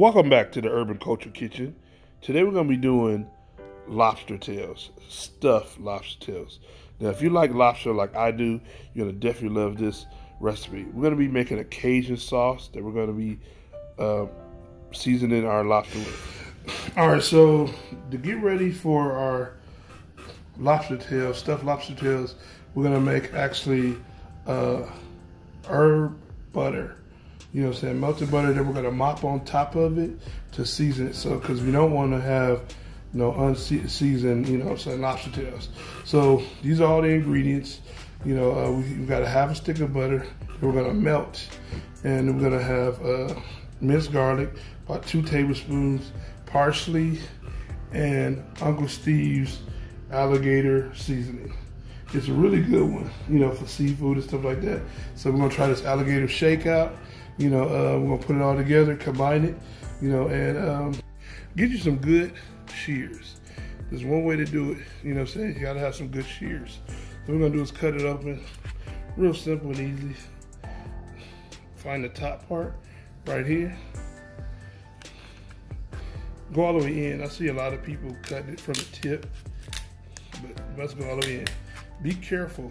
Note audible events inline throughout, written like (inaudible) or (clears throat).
Welcome back to the Urban Culture Kitchen. Today we're going to be doing lobster tails, stuffed lobster tails. Now, if you like lobster like I do, you're going to definitely love this recipe. We're going to be making a Cajun sauce that we're going to be uh, seasoning our lobster with. All right, so to get ready for our lobster tails, stuffed lobster tails, we're going to make actually uh, herb butter you know what I'm saying, melted butter then we're gonna mop on top of it to season it. So, cause we don't wanna have, you know, unseasoned, you know what I'm saying, lobster tails. So these are all the ingredients. You know, uh, we, have got a half a stick of butter we're gonna melt. And we're gonna have uh, minced garlic, about two tablespoons, parsley, and Uncle Steve's alligator seasoning. It's a really good one, you know, for seafood and stuff like that. So we're gonna try this alligator shakeout. You know, uh, we're gonna put it all together, combine it, you know, and um, get you some good shears. There's one way to do it, you know what I'm saying? You gotta have some good shears. So we're gonna do is cut it open, real simple and easy. Find the top part right here. Go all the way in. I see a lot of people cutting it from the tip, but let's go all the way in. Be careful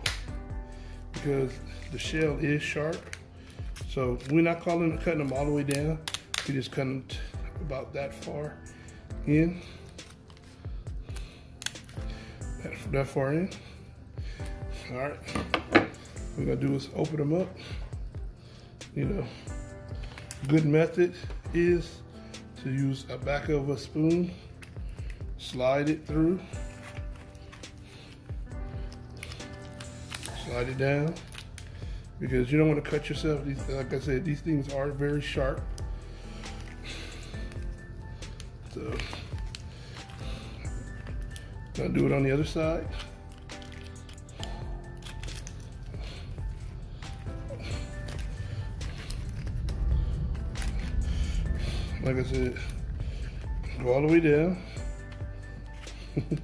because the shell is sharp so we're not calling cutting them all the way down. We just cut them about that far in. That, that far in. All right. We're gonna do is open them up. You know, good method is to use a back of a spoon, slide it through, slide it down because you don't want to cut yourself. These, like I said, these things are very sharp. So, gonna do it on the other side. Like I said, go all the way down. (laughs)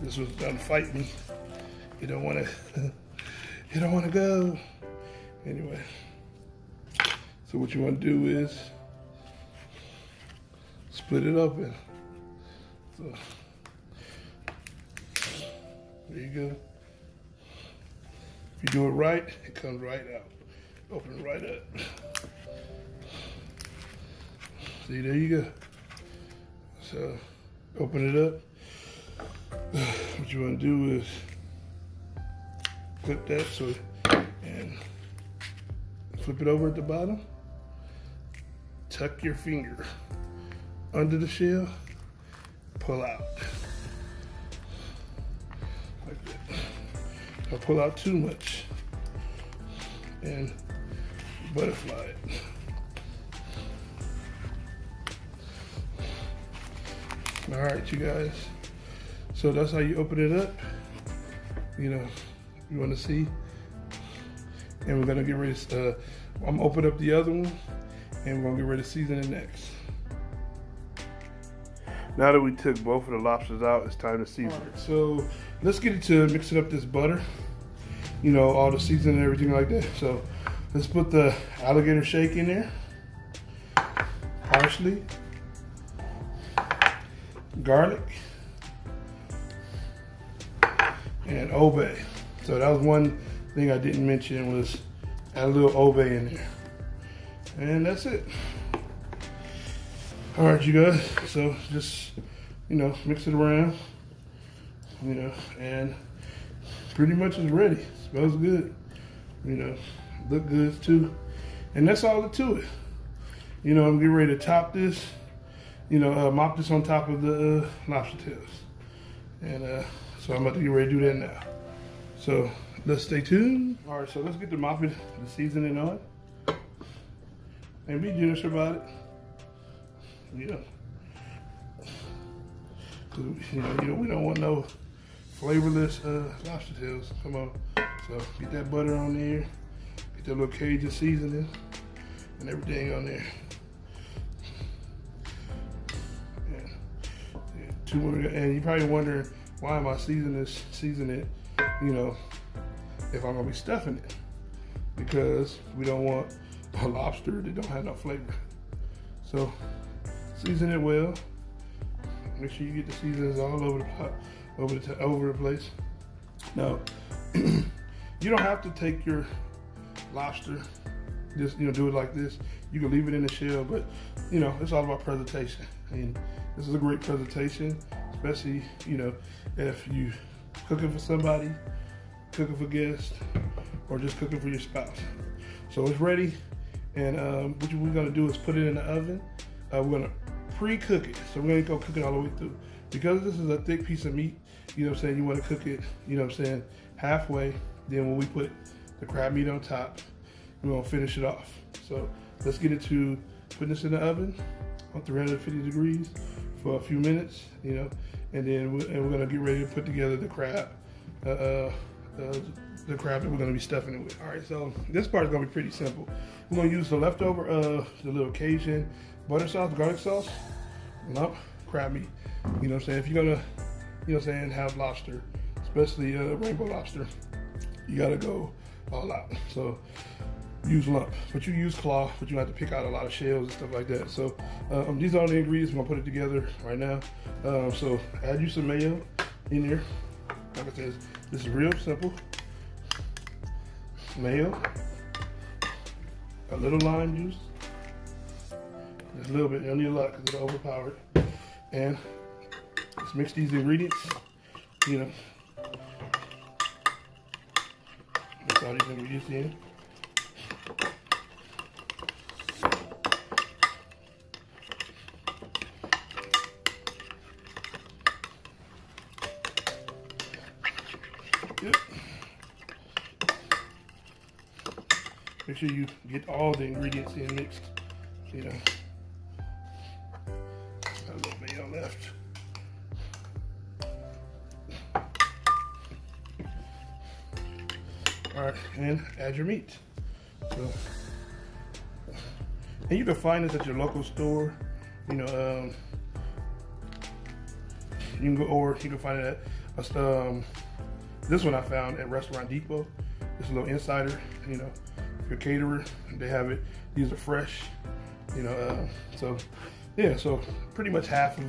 this was done fight me. You don't want to. (laughs) you don't want to go. Anyway, so what you want to do is split it open. So, there you go. If you do it right, it comes right out. Open right up. See, there you go. So, open it up. What you want to do is clip that so and flip it over at the bottom, tuck your finger under the shell, pull out. Like that. Don't pull out too much and butterfly it. All right, you guys. So that's how you open it up. You know, you want to see and we're gonna get ready to, uh, I'm gonna open up the other one and we're gonna get ready to season it next. Now that we took both of the lobsters out, it's time to season it. So let's get into mixing up this butter. You know, all the seasoning and everything like that. So let's put the alligator shake in there. Parsley. Garlic. And Old Bay. So that was one thing I didn't mention was add a little ove in there. And that's it. All right, you guys. So just, you know, mix it around, you know, and pretty much is ready. Smells good, you know, look good too. And that's all to it. You know, I'm getting ready to top this, you know, uh, mop this on top of the uh, lobster tails. And uh, so I'm about to get ready to do that now. So let's stay tuned. All right, so let's get the mopping, the seasoning on. And be generous about it. Yeah. Cause you know, you know, we don't want no flavorless uh, lobster tails. Come on. So get that butter on there. Get that little Cajun seasoning and everything on there. Yeah, two and you're probably wondering why am I seasoning this, seasoning it, you know, if I'm gonna be stuffing it because we don't want a lobster that don't have no flavor. So season it well. Make sure you get the seasons all over the over the over the place. Now, (clears throat) you don't have to take your lobster, just you know, do it like this. You can leave it in the shell, but you know, it's all about presentation. Mean, this is a great presentation, especially you know, if you cooking for somebody, cooking for guests, or just cooking for your spouse. So it's ready, and um, what we're gonna do is put it in the oven. Uh, we're gonna pre-cook it, so we're gonna go cook it all the way through. Because this is a thick piece of meat, you know what I'm saying, you wanna cook it, you know what I'm saying, halfway. Then when we put the crab meat on top, we're gonna finish it off. So let's get it to putting this in the oven on 350 degrees for a few minutes, you know, and then we're, and we're gonna get ready to put together the crab, uh, uh, uh, the crab that we're gonna be stuffing it with. All right, so this part is gonna be pretty simple. We're gonna use the leftover, uh, the little Cajun butter sauce, garlic sauce, lump crab meat. You know what I'm saying? If you're gonna, you know what I'm saying, have lobster, especially uh, rainbow lobster, you gotta go all out. So use lump, but you use claw, but you have to pick out a lot of shells and stuff like that. So um, these are all the ingredients. We're gonna put it together right now. Um, so add you some mayo in there. Like I said, this is real simple. Mayo, a little lime juice, just a little bit. You don't need a lot because it's overpowered. And let's mix these ingredients. You know, mix all these ingredients in. Make sure you get all the ingredients in mixed. You know, got a little mayo left. All right, and add your meat. So, and you can find this at your local store. You know, um, you can go or you can find it at um, this one I found at Restaurant Depot. It's a little insider, you know, if caterer, they have it. These are fresh, you know. Uh, so yeah, so pretty much half of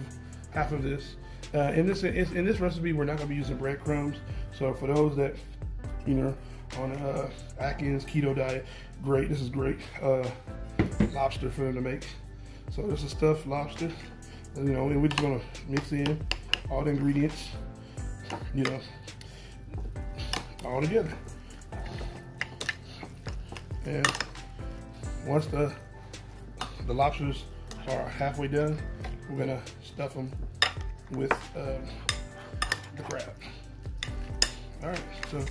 half of this. Uh, in this in this recipe, we're not gonna be using breadcrumbs. So for those that you know on uh, Atkins keto diet, great. This is great uh, lobster for them to make. So this is stuffed lobster. You know, and we're just gonna mix in all the ingredients. You know, all together. And once the the lobsters are halfway done, we're gonna stuff them with um, the crab. All right, so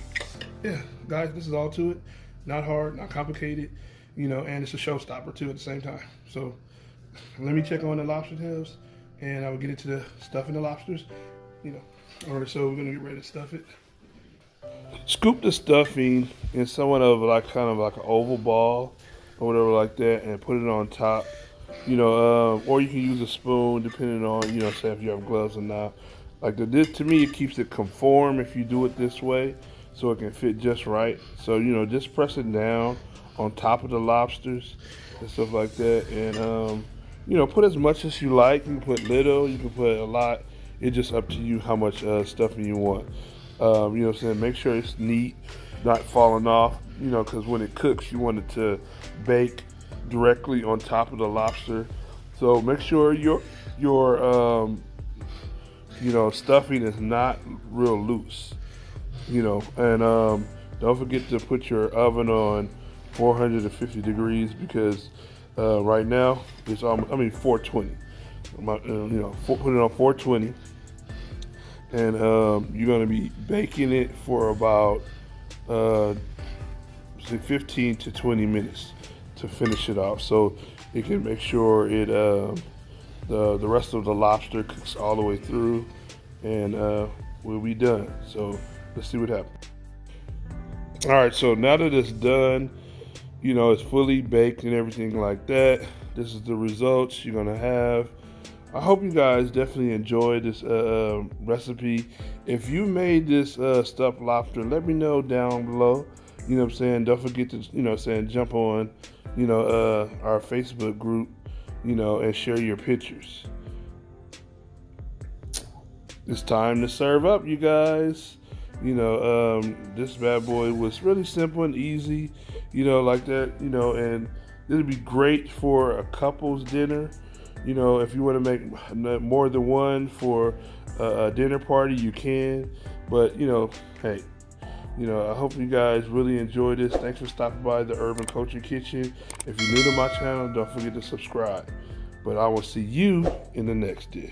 yeah, guys, this is all to it. Not hard, not complicated, you know, and it's a showstopper too at the same time. So let me check on the lobster tails, and I will get into the stuffing the lobsters. You know, all right, so we're gonna get ready to stuff it. Scoop the stuffing in somewhat of like kind of like an oval ball or whatever like that, and put it on top. You know, um, or you can use a spoon depending on you know, say if you have gloves or not. Like the, this, to me, it keeps it conform if you do it this way, so it can fit just right. So you know, just press it down on top of the lobsters and stuff like that, and um, you know, put as much as you like. You can put little, you can put a lot. It's just up to you how much uh, stuffing you want. Um, you know what I'm saying? Make sure it's neat, not falling off, you know, because when it cooks, you want it to bake directly on top of the lobster. So make sure your your um, you know stuffing is not real loose. You know, and um, don't forget to put your oven on 450 degrees because uh, right now it's almost, I mean 420. Uh, you know, put it on 420 and um, you're going to be baking it for about uh, 15 to 20 minutes to finish it off. So you can make sure it uh, the, the rest of the lobster cooks all the way through and uh, we'll be done. So let's see what happens. All right so now that it's done you know it's fully baked and everything like that this is the results you're gonna have I hope you guys definitely enjoyed this uh, um, recipe. If you made this uh, stuffed lobster, let me know down below. You know what I'm saying? Don't forget to, you know, saying jump on, you know, uh, our Facebook group, you know, and share your pictures. It's time to serve up, you guys. You know, um, this bad boy was really simple and easy, you know, like that, you know, and it'd be great for a couple's dinner. You know, if you want to make more than one for a, dinner party, you can. But, you know, hey, you know, I hope you guys really enjoyed this. Thanks for stopping by the Urban Culture Kitchen. If you're new to my channel, don't forget to subscribe. But I will see you in the next dish.